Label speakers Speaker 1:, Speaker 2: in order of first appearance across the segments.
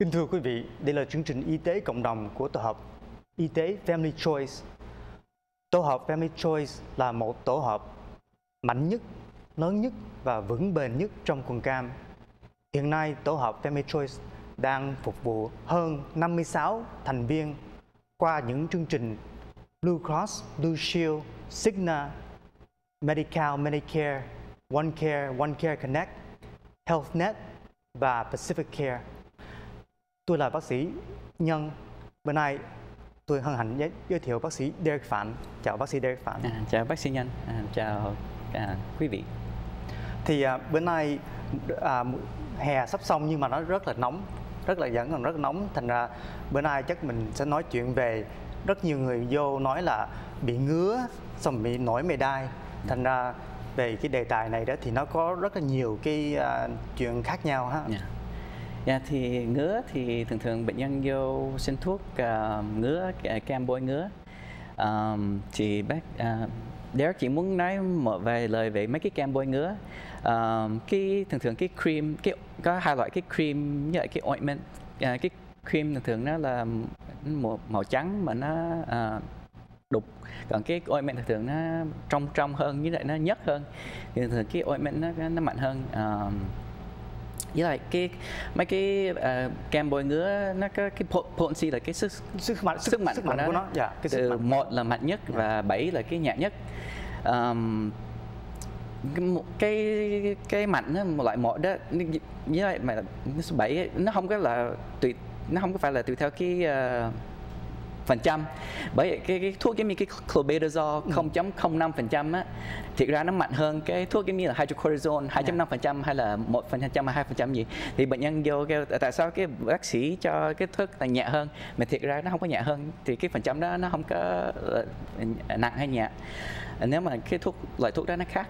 Speaker 1: Kính thưa quý vị, đây là chương trình y tế cộng đồng của tổ hợp y tế Family Choice. Tổ hợp Family Choice là một tổ hợp mạnh nhất, lớn nhất và vững bền nhất trong quần cam. Hiện nay, tổ hợp Family Choice đang phục vụ hơn 56 thành viên qua những chương trình Blue Cross, Blue Shield, Cigna, Medical, Medicare, One Care, One Care Connect, HealthNet và Pacific Care. Tôi là bác sĩ Nhân. Bữa nay tôi hân hạnh giới, giới thiệu bác sĩ Derek Phạm. Chào bác sĩ Derek Phạm.
Speaker 2: À, chào bác sĩ Nhân, à, chào à, quý vị.
Speaker 1: Thì à, bữa nay à, hè sắp xong nhưng mà nó rất là nóng, rất là vẫn còn rất là nóng. Thành ra bữa nay chắc mình sẽ nói chuyện về rất nhiều người vô nói là bị ngứa, xong bị nổi mề đai. Thành ra về cái đề tài này đó thì nó có rất là nhiều cái uh, chuyện khác nhau ha.
Speaker 2: Yeah. Yeah, thì ngứa thì thường thường bệnh nhân vô xin thuốc uh, ngứa cam bôi ngứa. Um, thì bác uh, Derek chỉ muốn nói một vài lời về mấy cái kem bôi ngứa. Um, cái thường thường cái cream cái có hai loại cái cream như vậy cái ointment. Uh, cái cream thường thường nó là màu, màu trắng mà nó uh, đục. Còn cái ointment thường thường nó trong trong hơn với lại nó nhất hơn. Thì thường thường cái ointment nó nó mạnh hơn. Uh, với lại cái mấy cái uh, kem bôi ngứa nó có cái potency là cái sức
Speaker 1: sức mạnh
Speaker 2: sức, sức mạnh,
Speaker 1: sức
Speaker 2: của
Speaker 1: mạnh
Speaker 2: nó,
Speaker 1: của nó. Dạ,
Speaker 2: cái từ mạnh. một là mạnh nhất dạ. và bảy là cái nhẹ nhất um, cái cái mạnh đó, một loại một đó với lại mà bảy nó không có là tùy nó không có phải là tùy theo cái uh, phần trăm. Bởi cái, cái thuốc giống như cái clobetasol ừ. 0.05 phần trăm á thiệt ra nó mạnh hơn cái thuốc giống như là hydrocortisone 2.5 phần trăm hay là một phần trăm hay hai phần trăm gì. Thì bệnh nhân vô kêu tại sao cái bác sĩ cho cái thuốc là nhẹ hơn? Mà thiệt ra nó không có nhẹ hơn thì cái phần trăm đó nó không có nặng hay nhẹ. Nếu mà cái thuốc loại thuốc đó nó khác.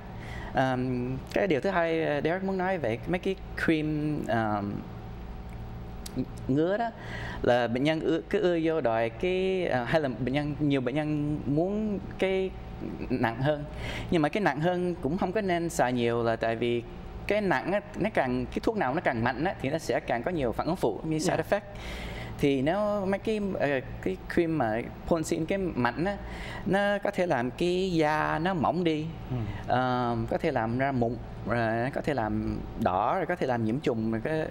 Speaker 2: Um, cái điều thứ hai Derek muốn nói về mấy cái cream um, ngứa đó là bệnh nhân cứ ưa vô đòi cái uh, hay là bệnh nhân nhiều bệnh nhân muốn cái nặng hơn nhưng mà cái nặng hơn cũng không có nên xài nhiều là tại vì cái nặng nó càng cái thuốc nào nó càng mạnh á, thì nó sẽ càng có nhiều phản ứng phụ như side yeah. effect thì nếu mấy cái uh, cái cream mà ponsin cái mạnh á nó có thể làm cái da nó mỏng đi ừ. uh, có thể làm ra mụn rồi có thể làm đỏ rồi có thể làm nhiễm trùng rồi cái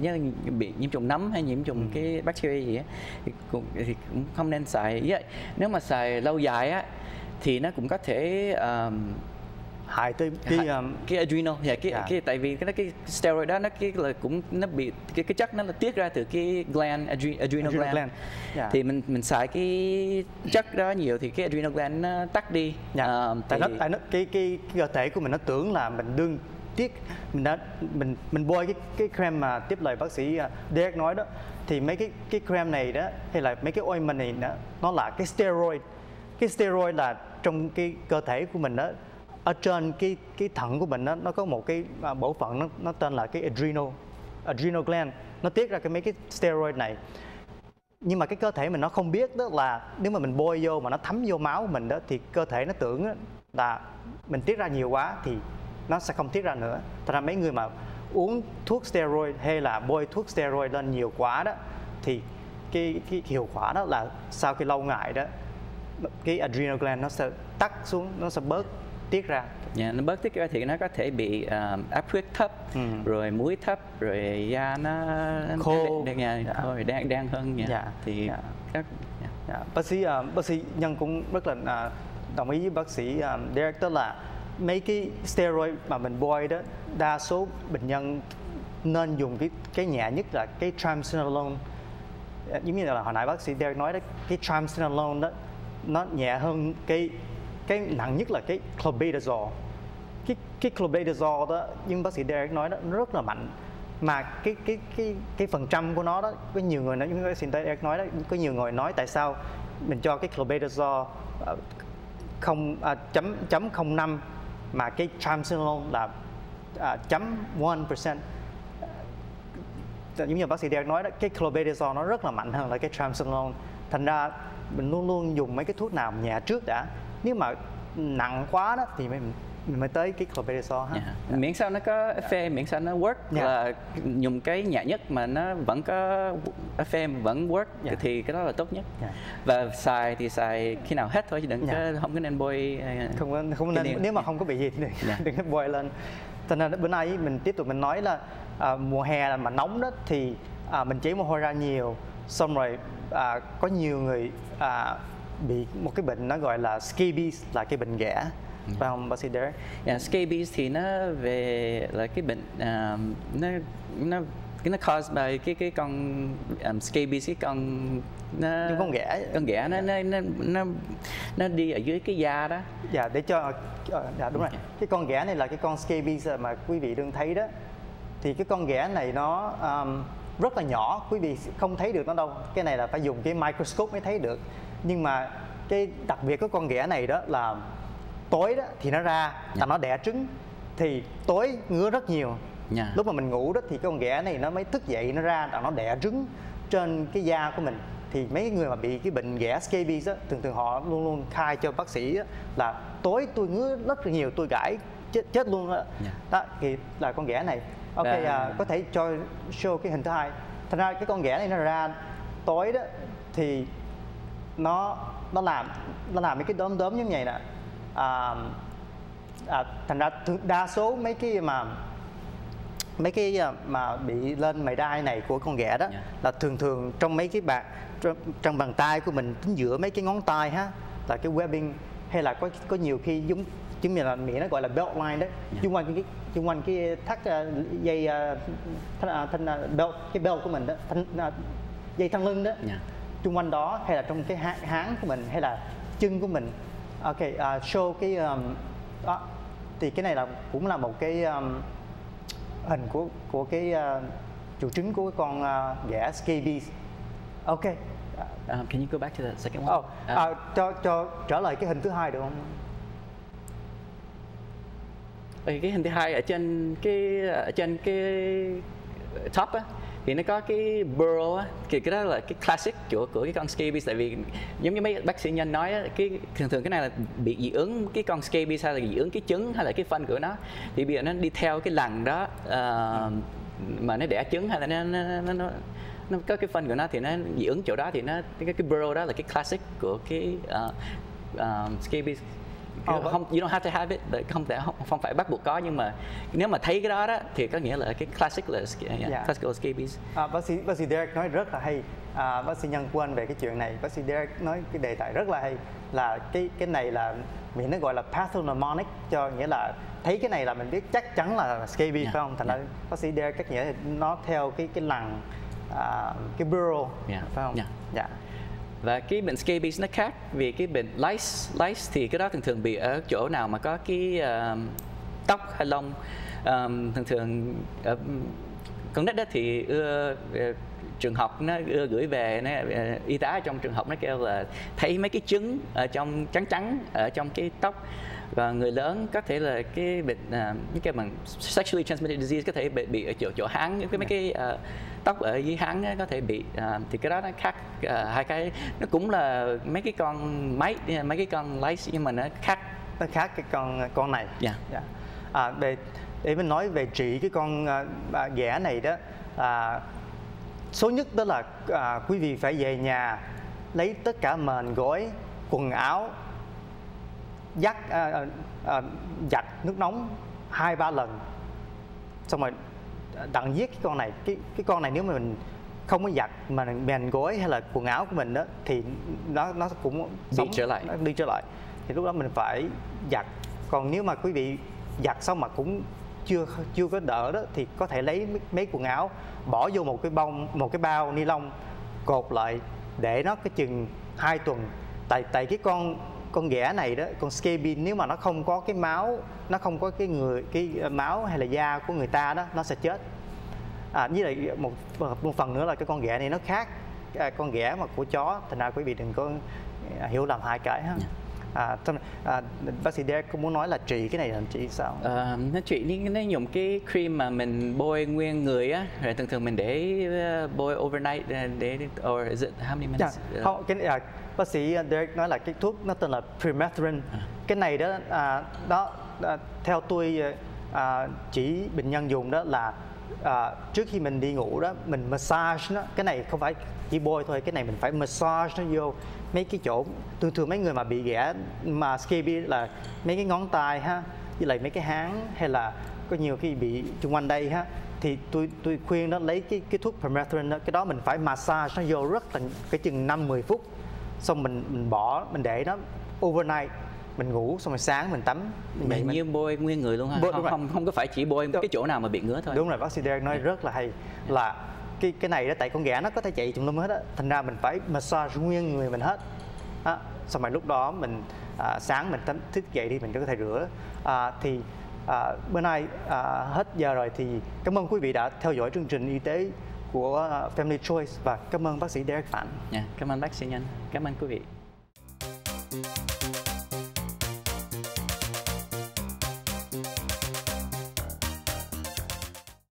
Speaker 2: nhớ bị nhiễm trùng nấm hay nhiễm trùng ừ. cái bacteria gì á thì cũng, thì cũng không nên xài vậy nếu mà xài lâu dài á thì nó cũng có thể um,
Speaker 1: hại tới cái um,
Speaker 2: cái adrenal dạ cái yeah. cái tại vì cái cái steroid đó nó cái là cũng nó bị cái cái chất nó là tiết ra từ cái gland adre, adrenal, adrenal gland, gland. Yeah. thì mình mình xài cái chất đó nhiều thì cái adrenal gland nó tắt đi
Speaker 1: yeah. Dạ. uh, tại thì... nó tại nó cái, cái cơ thể của mình nó tưởng là mình đương tiết mình đã mình mình bôi cái cái cream mà tiếp lời bác sĩ uh, Derek nói đó thì mấy cái cái cream này đó hay là mấy cái ointment này đó nó là cái steroid cái steroid là trong cái cơ thể của mình đó ở trên cái cái thận của mình nó nó có một cái à, bộ phận nó, nó tên là cái adrenal adrenal gland. Nó tiết ra cái mấy cái steroid này. Nhưng mà cái cơ thể mình nó không biết đó là nếu mà mình bôi vô mà nó thấm vô máu mình đó thì cơ thể nó tưởng là mình tiết ra nhiều quá thì nó sẽ không tiết ra nữa. Thật ra mấy người mà uống thuốc steroid hay là bôi thuốc steroid lên nhiều quá đó thì cái, cái hiệu quả đó là sau khi lâu ngày đó cái adrenal gland nó sẽ tắt xuống nó sẽ bớt tiết ra
Speaker 2: yeah, nó bớt tiết ra thì nó có thể bị uh, áp huyết thấp ừ. rồi muối thấp rồi da nó
Speaker 1: khô
Speaker 2: đen, dạ. thôi đen đen hơn nha dạ. thì dạ.
Speaker 1: các dạ. Dạ. bác sĩ uh, bác sĩ nhân cũng rất là uh, đồng ý với bác sĩ um, đó là mấy cái steroid mà mình bôi đó đa số bệnh nhân nên dùng cái cái nhẹ nhất là cái triamcinolone giống như là hồi nãy bác sĩ Derek nói đó cái triamcinolone đó nó nhẹ hơn cái cái nặng nhất là cái clopidogrel, cái cái clobetasol đó nhưng bác sĩ Derek nói đó nó rất là mạnh. Mà cái cái cái cái phần trăm của nó đó có nhiều người nói như bác sĩ Derek nói đó có nhiều người nói tại sao mình cho cái clopidogrel ờ, không à, chấm chấm không năm mà cái triamcinolone là à, chấm one percent ờ, giống như bác sĩ Derek nói đó cái clopidogrel nó rất là mạnh hơn là cái triamcinolone. Thành ra mình luôn luôn dùng mấy cái thuốc nào nhẹ trước đã nếu mà nặng quá đó thì mình mình mới tới cái clobetasol ha
Speaker 2: Yeah. miễn sao nó có FM miễn sao nó work
Speaker 1: Dạ.
Speaker 2: là dùng cái nhẹ nhất mà nó vẫn có FM vẫn work
Speaker 1: Dạ.
Speaker 2: thì cái đó là tốt nhất
Speaker 1: Dạ.
Speaker 2: và xài thì xài khi nào hết thôi chứ đừng
Speaker 1: Dạ.
Speaker 2: có không có nên bôi à,
Speaker 1: không không nên nếu mà không có bị gì thì đừng,
Speaker 2: Dạ.
Speaker 1: đừng có bôi lên cho nên bữa nay mình tiếp tục mình nói là à, mùa hè là mà nóng đó thì à, mình chảy mồ hôi ra nhiều xong rồi à, có nhiều người à, bị một cái bệnh nó gọi là scabies là cái bệnh ghẻ phải không bác sĩ Derek?
Speaker 2: Yeah, scabies thì nó về là cái bệnh à, nó nó cái nó caused by cái cái con um, scabies cái con nó
Speaker 1: Những con ghẻ.
Speaker 2: con ghẻ nó nó nó nó, nó đi ở dưới cái da đó
Speaker 1: Dạ để cho ờ, dạ đúng rồi. Cái con ghẻ này là cái con scabies mà quý vị đương thấy đó. Thì cái con ghẻ này nó um, rất là nhỏ, quý vị không thấy được nó đâu. Cái này là phải dùng cái microscope mới thấy được. Nhưng mà cái đặc biệt của con ghẻ này đó là tối đó thì nó ra là nó đẻ trứng thì tối ngứa rất nhiều.
Speaker 2: Dạ.
Speaker 1: Lúc mà mình ngủ đó thì cái con ghẻ này nó mới thức dậy nó ra là nó đẻ trứng trên cái da của mình thì mấy người mà bị cái bệnh ghẻ scabies á thường thường họ luôn luôn khai cho bác sĩ á, là tối tôi ngứa rất là nhiều tôi gãi chết, chết luôn đó.
Speaker 2: Dạ.
Speaker 1: đó thì là con ghẻ này ok
Speaker 2: Và-
Speaker 1: à, có thể cho show cái hình thứ hai thành ra cái con ghẻ này nó ra tối đó thì nó nó làm nó làm mấy cái đốm đốm như vậy nè à, à, thành ra đa số mấy cái mà mấy cái à, mà bị lên mày đai này của con ghẻ đó
Speaker 2: Dạ.
Speaker 1: là thường thường trong mấy cái bàn trong, trong bàn tay của mình chính giữa mấy cái ngón tay ha là cái webbing hay là có có nhiều khi giống giống như là mỹ nó gọi là belt line đấy
Speaker 2: Dạ.
Speaker 1: xung quanh cái xung quanh cái thắt à, dây à, thanh, thanh belt cái belt của mình đó thanh, dây thắt lưng đó
Speaker 2: Dạ.
Speaker 1: Xung quanh đó hay là trong cái háng, của mình hay là chân của mình. Ok à, show cái um, đó. thì cái này là cũng là một cái um, hình của của cái uh, triệu chứng của cái con uh, ghẻ scabies ok.
Speaker 2: Um, can you go back to the second one?
Speaker 1: oh,
Speaker 2: Uh,
Speaker 1: à, cho cho trở lại cái hình thứ hai được không?
Speaker 2: Cái hình thứ hai ở trên cái ở trên cái top á thì nó có cái burl á thì cái đó là cái classic của của cái con scabies tại vì giống như mấy bác sĩ nhân nói á, cái thường thường cái này là bị dị ứng cái con scabies hay là dị ứng cái trứng hay là cái phân của nó. Thì bây giờ nó đi theo cái lằn đó uh, mà nó đẻ trứng hay là nó nó, nó, nó nó có cái phân của nó thì nó dị ứng chỗ đó thì nó cái cái burl đó là cái classic của cái uh, uh, scabies.
Speaker 1: Vâng.
Speaker 2: không you don't have to have it không thể không, không phải bắt buộc có nhưng mà nếu mà thấy cái đó đó thì có nghĩa là cái classic là sca- yeah,
Speaker 1: Dạ.
Speaker 2: classical scabies
Speaker 1: à, bác sĩ bác sĩ Derek nói rất là hay à, bác sĩ nhân quên về cái chuyện này bác sĩ Derek nói cái đề tài rất là hay là cái cái này là mình nó gọi là pathognomonic cho nghĩa là thấy cái này là mình biết chắc chắn là scabies
Speaker 2: Dạ,
Speaker 1: phải không thành
Speaker 2: dạ.
Speaker 1: ra bác sĩ Derek cách nghĩa nó theo cái cái lằn à, cái burrow
Speaker 2: Dạ,
Speaker 1: phải không
Speaker 2: dạ.
Speaker 1: dạ
Speaker 2: và cái bệnh scabies nó khác vì cái bệnh lice. Lice thì cái đó thường thường bị ở chỗ nào mà có cái uh, tóc hay lông. Um, thường thường uh, con nít đó thì ưa ờ, trường học nó ưa gửi về nó ờ, y tá trong trường học nó kêu là thấy mấy cái trứng ở trong trắng trắng ở trong cái tóc và người lớn có thể là cái bệnh à, những cái bằng sexually transmitted disease có thể bị, bị ở chỗ chỗ háng những cái mấy cái à, tóc ở dưới háng có thể bị à, thì cái đó nó khác à, hai cái nó cũng là mấy cái con máy mấy cái con lice nhưng mà nó khác
Speaker 1: nó khác cái con con này
Speaker 2: Dạ.
Speaker 1: Dạ. À, để để mình nói về trị cái con à, à, ghẻ này đó à, số nhất đó là à, quý vị phải về nhà lấy tất cả mền gối quần áo dắt à, à, à, giặt nước nóng hai ba lần. Xong rồi đặng giết cái con này. Cái cái con này nếu mà mình không có giặt mà mền gối hay là quần áo của mình đó thì nó nó cũng
Speaker 2: Đi trở lại.
Speaker 1: nó đi trở lại. Thì lúc đó mình phải giặt. Còn nếu mà quý vị giặt xong mà cũng chưa chưa có đỡ đó thì có thể lấy mấy, quần áo bỏ vô một cái bông một cái bao ni lông cột lại để nó cái chừng hai tuần. Tại tại cái con con ghẻ này đó con scabies nếu mà nó không có cái máu nó không có cái người cái ờ, máu hay là da của người ta đó nó sẽ chết. À, với lại một một phần nữa là cái con ghẻ này nó khác. À, con ghẻ mà của chó thành ra quý vị đừng có à, hiểu lầm hai cái ha. Dạ à, trong, à, bác sĩ Derek cũng muốn nói là trị cái này là trị sao?
Speaker 2: Ờ, nó chị nó, dùng cái cream mà mình bôi nguyên người á. Rồi thường thường mình để ờ, bôi overnight ờ, để or is it how many
Speaker 1: Dạ,
Speaker 2: minutes? Ờ,
Speaker 1: không, cái à, bác sĩ Derek nói là cái thuốc nó tên là permethrin. Cái này đó à, đó à, theo tôi à, chỉ bệnh nhân dùng đó là à, trước khi mình đi ngủ đó mình massage nó. Cái này không phải chỉ bôi thôi cái này mình phải massage nó vô mấy cái chỗ. Thường thường mấy người mà bị ghẻ mà scabby là mấy cái ngón tay ha với lại mấy cái háng hay là có nhiều khi bị xung quanh đây ha thì tôi tôi khuyên nó lấy cái cái thuốc permethrin đó. Cái đó mình phải massage nó vô rất là cái chừng 5 10 phút. Xong mình mình bỏ mình để nó overnight mình ngủ xong rồi sáng mình tắm
Speaker 2: mình như bôi nguyên người luôn ha.
Speaker 1: Bôi-
Speaker 2: không,
Speaker 1: đúng
Speaker 2: không không có phải chỉ bôi cái chỗ nào mà bị ngứa thôi.
Speaker 1: Đúng rồi bác sĩ Derek nói rất là hay là cái cái này đó tại con ghẻ nó có thể chạy tùm lum hết á. Thành ra mình phải massage nguyên người mình hết. Á xong rồi lúc đó mình à, sáng mình tắm thức dậy đi mình có thể rửa. À, thì à, bữa nay à, hết giờ rồi thì cảm ơn quý vị đã theo dõi chương trình y tế của à, Family Choice và cảm ơn bác sĩ Derek Phạn
Speaker 2: Nha, cảm ơn bác sĩ nhân cảm ơn quý vị